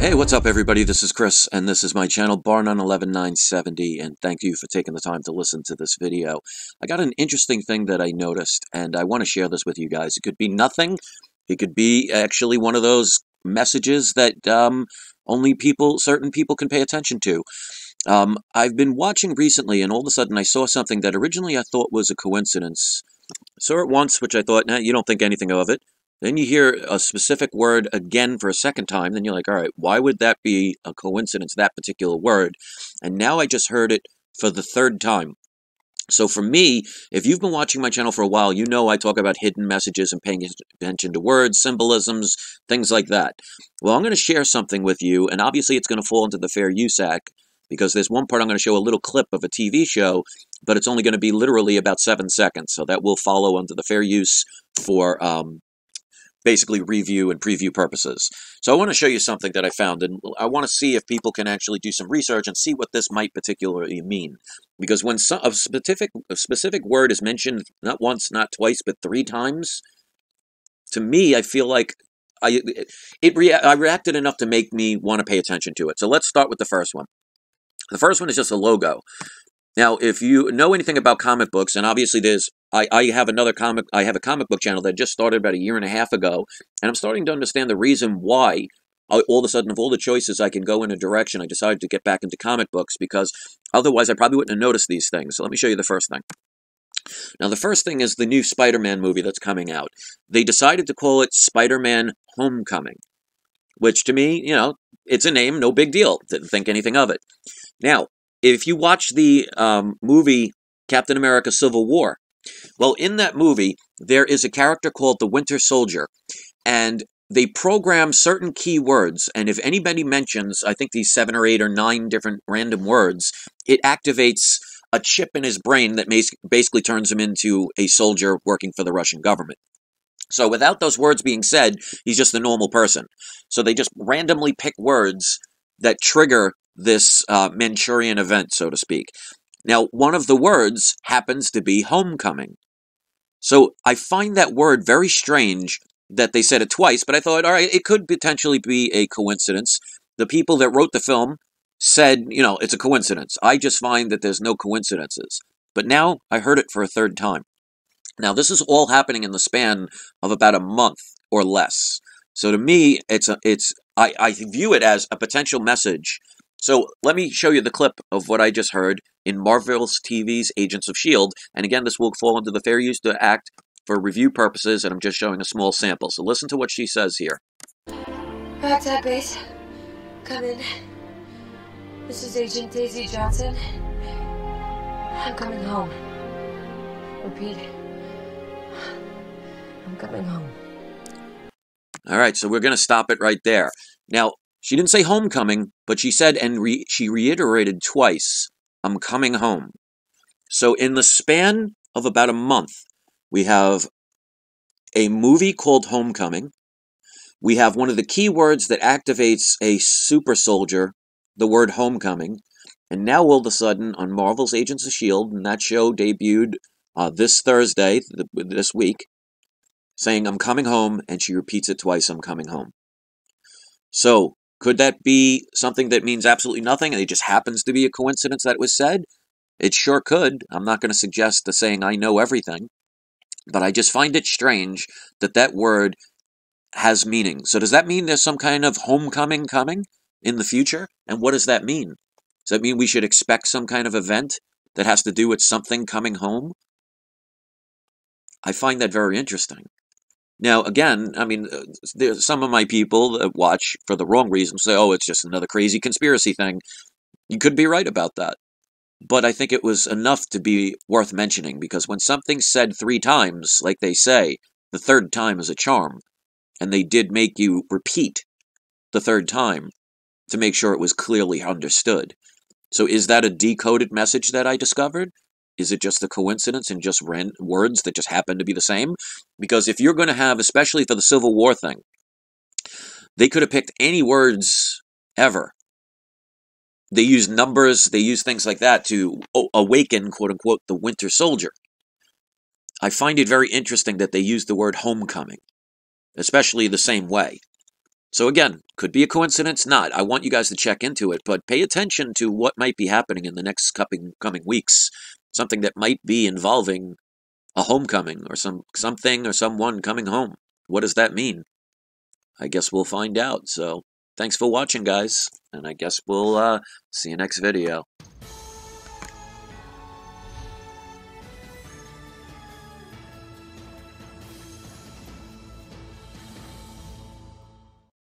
Hey, what's up, everybody? This is Chris, and this is my channel, Barnone11970, and thank you for taking the time to listen to this video. I got an interesting thing that I noticed, and I want to share this with you guys. It could be nothing. It could be actually one of those messages that um, only people, certain people can pay attention to. Um, I've been watching recently, and all of a sudden I saw something that originally I thought was a coincidence. saw it once, which I thought, nah, you don't think anything of it. Then you hear a specific word again for a second time, then you're like, all right, why would that be a coincidence, that particular word? And now I just heard it for the third time. So for me, if you've been watching my channel for a while, you know I talk about hidden messages and paying attention to words, symbolisms, things like that. Well, I'm going to share something with you, and obviously it's going to fall into the Fair Use Act, because there's one part I'm going to show a little clip of a TV show, but it's only going to be literally about seven seconds. So that will follow under the fair use for um, basically review and preview purposes. So I want to show you something that I found, and I want to see if people can actually do some research and see what this might particularly mean. Because when some, a specific a specific word is mentioned not once, not twice, but three times, to me, I feel like I it rea I reacted enough to make me want to pay attention to it. So let's start with the first one. The first one is just a logo. Now, if you know anything about comic books, and obviously there's, I, I have another comic, I have a comic book channel that just started about a year and a half ago, and I'm starting to understand the reason why I, all of a sudden, of all the choices I can go in a direction, I decided to get back into comic books because otherwise I probably wouldn't have noticed these things. So let me show you the first thing. Now, the first thing is the new Spider Man movie that's coming out. They decided to call it Spider Man Homecoming, which to me, you know, it's a name, no big deal. Didn't think anything of it. Now, if you watch the um, movie Captain America Civil War, well, in that movie, there is a character called the Winter Soldier, and they program certain key words, and if anybody mentions, I think these seven or eight or nine different random words, it activates a chip in his brain that basically turns him into a soldier working for the Russian government. So without those words being said, he's just a normal person. So they just randomly pick words that trigger this uh, Manchurian event, so to speak. Now, one of the words happens to be homecoming. So I find that word very strange that they said it twice, but I thought, all right, it could potentially be a coincidence. The people that wrote the film said, you know, it's a coincidence. I just find that there's no coincidences. But now I heard it for a third time. Now, this is all happening in the span of about a month or less. So to me, it's a, it's I, I view it as a potential message so let me show you the clip of what I just heard in Marvel's TV's Agents of S.H.I.E.L.D. And again, this will fall under the Fair Use to Act for review purposes, and I'm just showing a small sample. So listen to what she says here. Baghdad base. Come in. This is Agent Daisy Johnson. I'm coming home. Repeat. I'm coming home. All right, so we're going to stop it right there. Now, she didn't say homecoming, but she said, and re she reiterated twice, I'm coming home. So, in the span of about a month, we have a movie called Homecoming. We have one of the key words that activates a super soldier, the word homecoming. And now, all of a sudden, on Marvel's Agents of S.H.I.E.L.D., and that show debuted uh, this Thursday, this week, saying, I'm coming home, and she repeats it twice, I'm coming home. So, could that be something that means absolutely nothing and it just happens to be a coincidence that was said? It sure could. I'm not going to suggest the saying I know everything, but I just find it strange that that word has meaning. So does that mean there's some kind of homecoming coming in the future? And what does that mean? Does that mean we should expect some kind of event that has to do with something coming home? I find that very interesting. Now, again, I mean, uh, there's some of my people that watch for the wrong reasons say, oh, it's just another crazy conspiracy thing. You could be right about that. But I think it was enough to be worth mentioning because when something's said three times, like they say, the third time is a charm. And they did make you repeat the third time to make sure it was clearly understood. So is that a decoded message that I discovered? Is it just a coincidence and just ran- words that just happen to be the same? Because if you're going to have, especially for the Civil War thing, they could have picked any words ever. They use numbers, they use things like that to awaken, quote unquote, the Winter Soldier. I find it very interesting that they use the word homecoming, especially the same way. So again, could be a coincidence, not. I want you guys to check into it, but pay attention to what might be happening in the next coming coming weeks. Something that might be involving a homecoming or some something or someone coming home. What does that mean? I guess we'll find out. So thanks for watching, guys, and I guess we'll uh, see you next video.